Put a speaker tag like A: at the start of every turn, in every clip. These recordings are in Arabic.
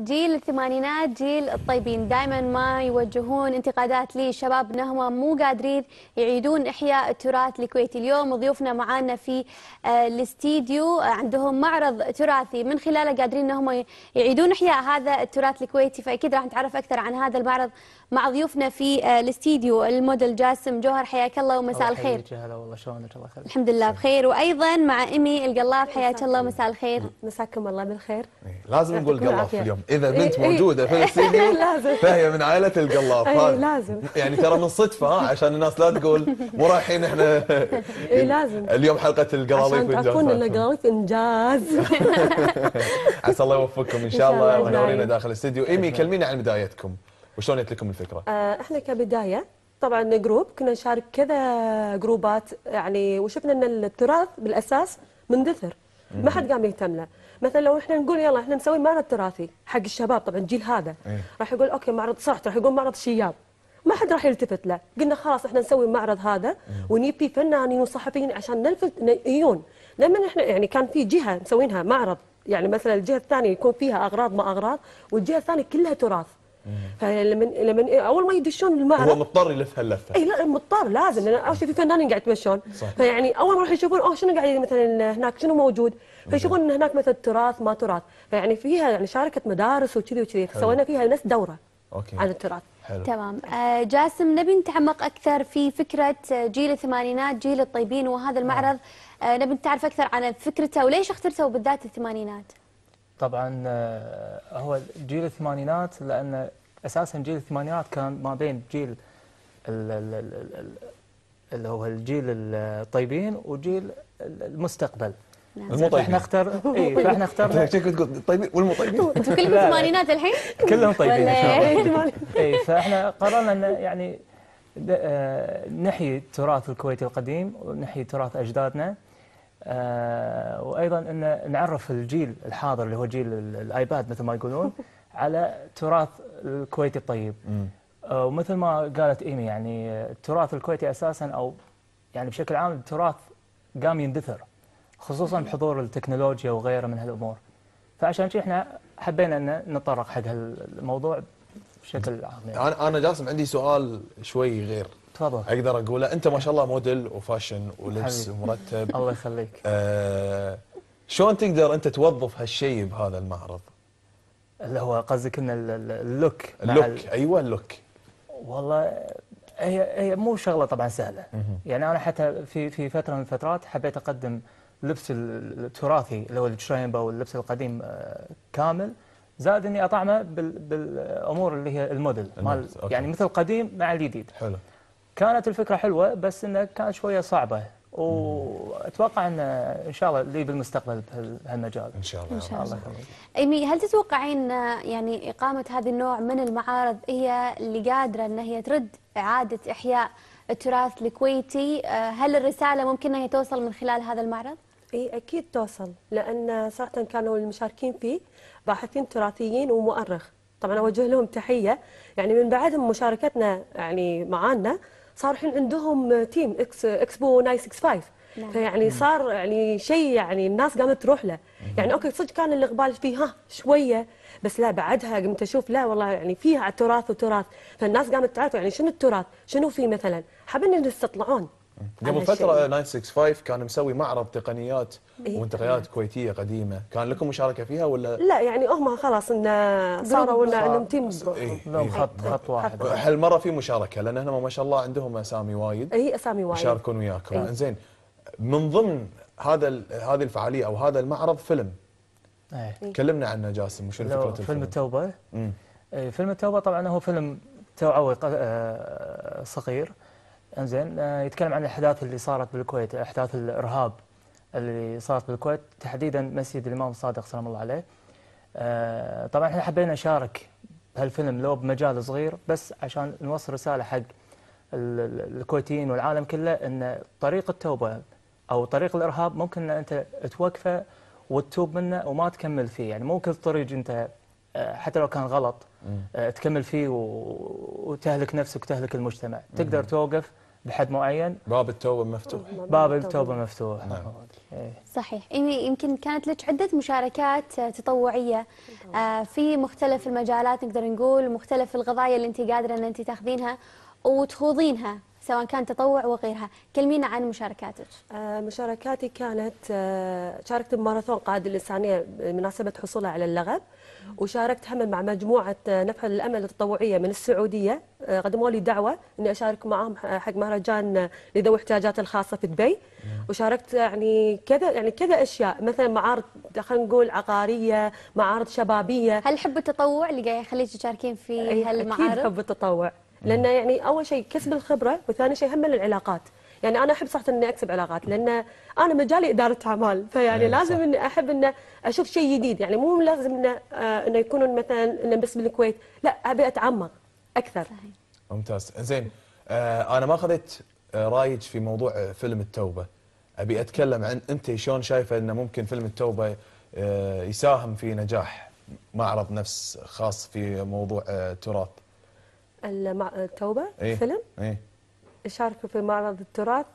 A: جيل الثمانينات جيل الطيبين. دائما ما يوجهون انتقادات للشباب انهم مو قادرين يعيدون إحياء التراث الكويتي. اليوم ضيوفنا معانا في آه، الاستديو. عندهم معرض تراثي. من خلاله قادرين انهم يعيدون إحياء هذا التراث الكويتي؟ فأكيد راح نتعرف أكثر عن هذا المعرض مع ضيوفنا في آه، الاستديو. الموديل جاسم جوهر حياك الله ومساء الخير.
B: هلا والله. شلونك؟ الله يخليك.
A: الحمد لله بخير. وأيضا مع إيمي القلاب حياك الله ومساء الخير.
C: مساكم الله بالخير.
D: إيه، لازم نقول قلاف. اليوم. إذا بنت
C: إيه، إيه.
D: موجودة في الاستديو. فهي من عائلة القلاف
C: إيه،
D: هذا.
C: لازم.
D: يعني ترى من صدفة ها، عشان الناس لا تقول مو رايحين إحنا
C: اي لازم
D: اليوم حلقة القلاليف
C: عشان تعرفون إن
D: والجوافات.
C: القلاويف إنجاز
D: عسى الله يوفقكم إن شاء الله ونورينا. داخل الاستديو إيمي كلمينا عن بدايتكم وشلون جت لكم الفكرة
C: آه، إحنا كبداية طبعا group كنا نشارك كذا جروبات يعني وشفنا إن التراث بالأساس مندثر ما حد قام يهتم له. مثلا لو إحنا نقول يلا إحنا نسوي معرض تراثي حق الشباب طبعا الجيل هذا
D: إيه.
C: راح يقول أوكي معرض صرت راح يقول معرض شياب. ما حد راح يلتفت له. قلنا خلاص إحنا نسوي المعرض هذا ونجيب فيه فنانين وصحفيين عشان نلفت يجون. لما إحنا يعني كان في جهة مسوينها معرض. يعني مثلا الجهة الثانية يكون فيها أغراض ما أغراض والجهة الثانية كلها تراث. فلما لما أول ما يدشون المعرض
D: هو مضطر يلف هاللفه
C: اي لا مضطر لازم لأن أول شيء في فنانين قاعد يتمشون. فيعني أول ما يروحوا يشوفون أوه شنو قاعد مثلا هناك؟ شنو موجود؟ فيشوفون إن هناك مثلا تراث ما تراث. فيعني فيها يعني شاركت مدارس وكذي وكذي. سوينا فيها نفس دورة
D: أوكي.
C: عن التراث.
D: حلو.
A: تمام. آه، جاسم نبي نتعمق أكثر في فكرة آه، جيل الثمانينات جيل الطيبين وهذا المعرض. آه، نبي نتعرف أكثر عن فكرته وليش اخترته بالذات الثمانينات؟
B: طبعا آه، هو جيل الثمانينات لأن أساسا جيل الثمانينات كان ما بين جيل ال- ال- ال- ال- اللي هو الجيل الطيبين وجيل المستقبل
A: نعم.
D: المطيبين
B: إحنا اختار اي فإحنا اخترنا
D: شكلك تقول طيب والمو طيبين
A: أنتم كلكم. ثمانينات الحين
B: كلهم طيبين إن شاء الله
C: إيه.
B: اي فإحنا قررنا إن يعني آه، نحيي التراث الكويتي القديم ونحيي تراث أجدادنا وأيضا إن نعرف الجيل الحاضر اللي هو جيل ال- الآيباد مثل ما يقولون على تراث الكويتي الطيب. آه، ومثل ما قالت إيمي يعني آه، التراث الكويتي أساسا أو يعني بشكل عام التراث قام يندثر خصوصا بحضور التكنولوجيا وغيرها من هالأمور. فعشان شي إحنا حبينا إن نتطرق حق هالموضوع بشكل عام. يعني.
D: أنا أنا جاسم عندي سؤال شوي غير.
B: تفضل.
D: أقدر أقوله أنت ما شاء الله موديل وفاشن ولبس
B: حبيبي.
D: ومرتب
B: الله يخليك.
D: آه شلون تقدر أنت توظف هالشيء بهذا المعرض؟
B: اللي هو قصدك إن ال- ال- ال look
D: ال look
B: ال-
D: أيوه ال look.
B: والله هي هي مو شغلة طبعا سهلة. يعني أنا حتى في في فترة من الفترات حبيت أقدم لبس ال- التراثي اللي هو الشريمبا واللبس القديم آه، كامل. زائد إني أطعمه بال- بالأمور اللي هي الموديل مال. يعني مثل القديم مع الجديد.
D: حلو.
B: كانت الفكرة حلوة بس انها كانت شوية صعبة. واتوقع إن إن شاء الله لي بالمستقبل بهال- بهالمجال.
D: إن شاء الله.
A: إن شاء
B: الله.
A: إيمي هل تتوقعين يعني إقامة هذا النوع من المعارض هي اللي قادرة أن هي ترد إعادة إحياء التراث الكويتي؟ آه، هل الرسالة ممكن هي توصل من خلال هذا المعرض؟
C: اي أكيد توصل لأن صراحة كانوا المشاركين فيه باحثين تراثيين ومؤرخ. طبعا أوجه لهم تحية. يعني من بعدهم مشاركتنا يعني معانا صار الحين عندهم team إكس إكسبو 965
A: نعم.
C: فيعني صار يعني شيء يعني الناس قامت تروح له. يعني أوكي صدق كان الإقبال فيه ها شوية بس لا بعدها قمت أشوف لا والله يعني فيها تراث وتراث. فالناس قامت تعرف يعني شنو التراث؟ شنو فيه مثلا؟ حابين إن يستطلعون.
D: قبل فترة
C: هالشيء.
D: 965 كان مسوي معرض تقنيات
C: إيه.
D: ومنتجات كويتية قديمة. كان لكم مشاركة فيها ولا؟
C: لا يعني هم خلاص انه صاروا انه عندهم team
D: إيه.
B: لهم خط خط واحد.
D: هالمرة في مشاركة لأن هم ما شاء الله عندهم أسامي وايد.
C: هي أسامي وايد.
D: يشاركون وياكم
C: إيه.
D: زين من ضمن هذا ال- هذه الفعالية أو هذا المعرض فيلم.
B: إيه.
D: كلمنا عنه جاسم وشنو
B: لو
D: فكره
B: فيلم
D: الفيلم؟
B: التوبه
D: مم.
B: إيه، فيلم التوبه طبعا هو فيلم توعوي آه، صغير. انزين آه، يتكلم عن الأحداث اللي صارت بالكويت أحداث الإرهاب اللي صارت بالكويت تحديدا مسجد الإمام الصادق سلام الله عليه. آه، طبعا إحنا حبينا نشارك بهالفيلم لو بمجال صغير بس عشان نوصل رسالة حق ال- ال- الكويتيين والعالم كله إن طريق التوبة أو طريق الإرهاب ممكن إن أنت توقفه وتتوب منه وما تكمل فيه. يعني مو كل طريق أنت آه، حتى لو كان غلط تكمل فيه وتهلك نفسك وتهلك المجتمع. تقدر توقف بحد معين؟
D: باب التوبة مفتوح.
B: باب التوبة. مفتوح.
D: نعم.
B: إيه.
A: صحيح. يمكن كانت لك عدة مشاركات آه، تطوعية آه، في مختلف المجالات نقدر نقول مختلف القضايا اللي أنت قادرة أن أنت تاخذينها وتخوضينها. سواء كان تطوع وغيرها. كلمينا عن مشاركاتك.
C: آه، مشاركاتي كانت آه، شاركت بماراثون قائد الإنسانية بمناسبة حصولها على اللقب وشاركت هم مع مجموعة آه، نفع الأمل التطوعية من السعودية. قدموا لي دعوة إني أشارك معهم حق مهرجان لذوي احتياجات الخاصة في دبي. وشاركت يعني كذا يعني كذا أشياء. مثلا معارض خلينا نقول عقارية معارض شبابية.
A: هل حب التطوع اللي قاعد يخليك تشاركين في
C: أكيد
A: هالمعارض؟
C: حب التطوع. لأنه يعني أول شيء كسب الخبرة وثاني شيء هم العلاقات يعني أنا أحب صراحة إني أكسب علاقات لأن أنا مجالي إدارة أعمال فيعني
D: إيه،
C: لازم. إني أحب انه أشوف شيء جديد. يعني مو لازم إنه آه إنه يكونون مثلا بس بالكويت. لا أبي أتعمق أكثر.
D: ممتاز. زين آه أنا ما أخذت آه رأيك في موضوع آه، فيلم التوبة. أبي أتكلم عن أنت شلون شايفة إنه ممكن فيلم التوبة آه يساهم في نجاح معرض نفس خاص في موضوع آه التراث؟
C: التوبة
D: إيه؟
C: فيلم؟
D: إيه.
C: يشاركوا في معرض التراث؟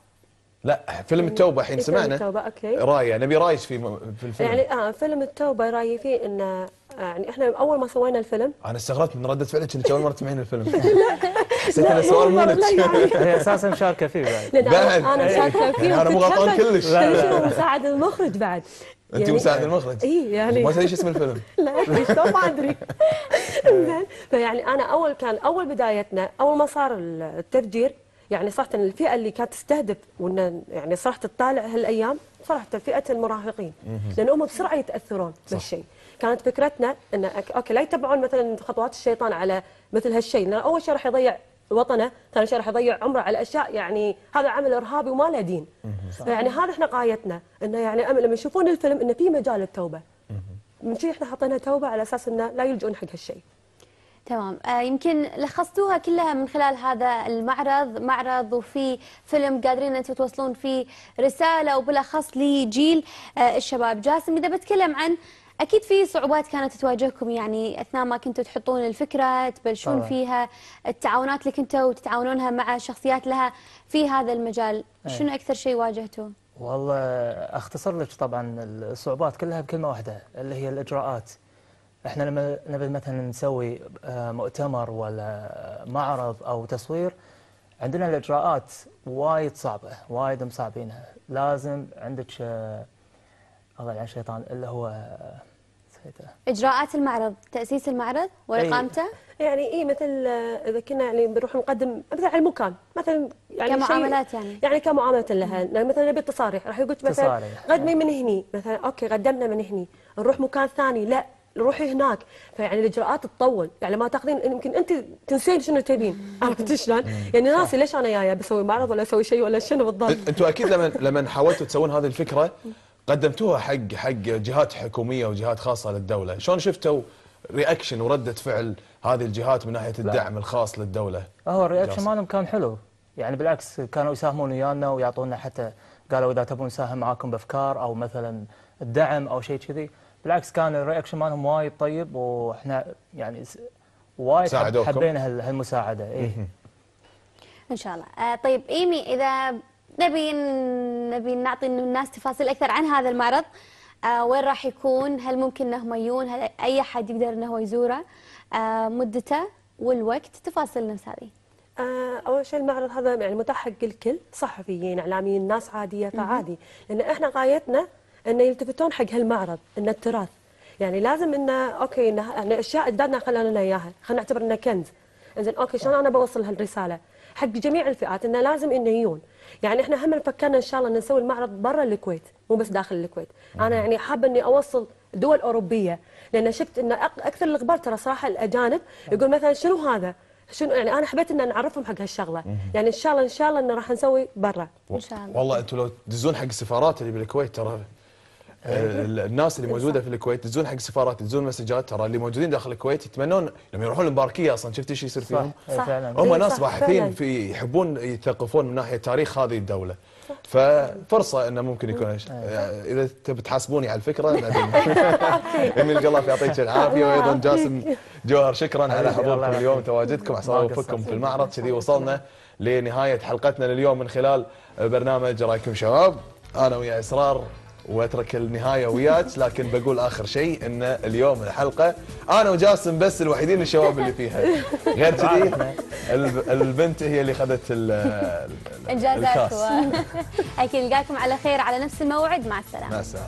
D: لا فيلم التوبة الحين
C: إيه، فيلم
D: سمعنا.
C: التوبة، أوكي.
D: رايه نبي رايك في في الفيلم.
C: يعني آه فيلم التوبة رأيي فيه انه آه، يعني إحنا أول ما سوينا الفيلم.
D: أنا استغربت من ردة فعلك إنك أول مرة تسمعين الفيلم. حسيت انه سؤال مونك
C: يعني.
B: هي أساسا مشاركه فيه بعد.
C: أنا أنا شاركة فيه
D: يعني أنا مو غلطان كلش.
C: لا لا. مساعد المخرج بعد؟
D: انت
C: يعني-
D: مساعد المخرج.
C: اي يعني.
D: ما تدري اسم الفيلم.
C: لا شلون ما أدري. زين. فيعني أنا أول كان أول بدايتنا أول ما صار التفجير يعني صراحة الفئة اللي كانت تستهدف وإن يعني صراحة تطالع هالأيام صراحة فئة المراهقين. لأن هم بسرعة يتأثرون بالشيء. كانت فكرتنا إن أوكي لا يتبعون مثلا خطوات الشيطان على مثل هالشيء. لأن أول شيء راح يضيع وطنه. ثاني شيء راح يضيع عمره على أشياء يعني هذا عمل إرهابي وما له دين. يعني هذا إحنا غايتنا إنه يعني أم- لما يشوفون الفيلم إنه في مجال للتوبه من شيء إحنا حطينا توبة على أساس إنه لا يلجؤون حق هالشيء
A: تمام. آه يمكن لخصتوها كلها من خلال هذا المعرض. معرض وفي فيلم قادرين أنتم توصلون فيه رسالة وبالأخص لجيل آه الشباب. جاسم إذا بتكلم عن أكيد في صعوبات كانت تواجهكم يعني أثناء ما كنتوا تحطون الفكرة تبلشون
B: طبعاً.
A: فيها التعاونات اللي كنتوا تتعاونونها مع شخصيات لها في هذا المجال
B: أي.
A: شنو أكثر شيء واجهتوه
B: والله أختصر لك طبعا الصعوبات كلها بكلمة واحدة اللي هي الإجراءات إحنا لما نبي مثلا نسوي آه، مؤتمر ولا معرض أو تصوير عندنا الإجراءات وايد صعبة وايد مصعبينها لازم عندك آه، الله يلعن الشيطان اللي هو
A: إجراءات المعرض تأسيس المعرض واقامته
C: يعني إيه مثل آه، إذا كنا يعني بنروح نقدم مثلا على المكان مثلا يعني شيء-
A: كمعاملات يعني.
C: يعني كمعاملة لها. يعني مثلا نبي تصاريح راح يقول مثلا
B: تصاريح.
C: قدمي من هني مثلا أوكي قدمنا من هني. نروح مكان ثاني لا روحي هناك. فيعني الإجراءات تطول. يعني ما تأخذين يمكن أنت تنسين شنو تبين. عرفت شلون؟ يعني ناسي ليش أنا جاية بسوي معرض ولا أسوي شيء ولا شنو بالضبط؟
D: أنتم أكيد لما لما حاولتوا تسوون هذه الفكرة قدمتوها حق حق جهات حكومية وجهات خاصة للدولة، شلون شفتوا reaction وردة فعل هذه الجهات من ناحية الدعم الخاص للدولة؟
B: هو ال
D: reaction.
B: مالهم كان حلو. يعني بالعكس كانوا يساهمون ويانا ويعطونا حتى قالوا إذا تبون نساهم معاكم بأفكار أو مثلا الدعم أو شيء كذي. بالعكس كان ال reaction مالهم وايد طيب وإحنا يعني وايد. حبينا هال- هالمساعدة. اي
A: إن شاء الله. آه طيب إيمي إذا نبي نبي نعطي الناس تفاصيل أكثر عن هذا المعرض آه وين راح يكون؟ هل ممكن انهم يجون؟ هل أي أحد يقدر إنه هو يزوره؟ آه مدته والوقت. تفاصيل نفس هذه
C: آه، أول شيء المعرض هذا يعني متاح حق الكل صحفيين إعلاميين ناس عادية فعادي. لأن إحنا غايتنا انه يلتفتون حق هالمعرض إن التراث. يعني لازم إنه أوكي إنه يعني أشياء إجدادنا خلوا لنا إياها. خلينا نعتبر إنه كنز. زين أوكي شلون أنا بوصل هالرسالة؟ حق جميع الفئات إنه لازم إنه يجون. يعني إحنا هم فكرنا إن شاء الله ان نسوي المعرض برا الكويت مو بس داخل الكويت. أنا يعني حابة إني أوصل دول أوروبية لأن شفت إن أكثر الأخبار ترى صراحة الأجانب يقول مثلا شنو هذا؟ شنو يعني أنا حبيت إن نعرفهم حق هالشغلة. يعني إن شاء الله إن شاء الله إنه راح نسوي برا.
A: إن شاء الله.
D: والله أنتم لو تدزون حق السفارات اللي بالكويت ترى الناس اللي موجودة في الكويت تزون حق سفارات تزون مسجات ترى اللي موجودين داخل الكويت يتمنون لما يروحون المباركيه أصلا. شفت إيش يصير فيهم؟
C: صح.
B: فعلا.
D: هم
C: إيه
D: ناس باحثين. في يحبون يثقفون من ناحية تاريخ هذه الدولة. ففرصة إنه ممكن يكون إيش- إذا تبي تحاسبوني على الفكرة امين القلاف يعطيك العافية. وأيضا جاسم جوهر شكرا على حضوركم. اليوم. تواجدكم عسى الله يوفقكم. في المعرض. كذي وصلنا لنهاية حلقتنا لليوم من خلال برنامج رايكم شباب. أنا ويا إسرار. واترك النهاية وياك لكن بقول آخر شيء إن اليوم الحلقة أنا وجاسم بس الوحيدين الشباب اللي فيها. غير كذي الب- البنت هي اللي اخذت ال-
A: انجازات. أكيد نلقاكم على خير على نفس الموعد. مع السلامة.
D: مع السلامة.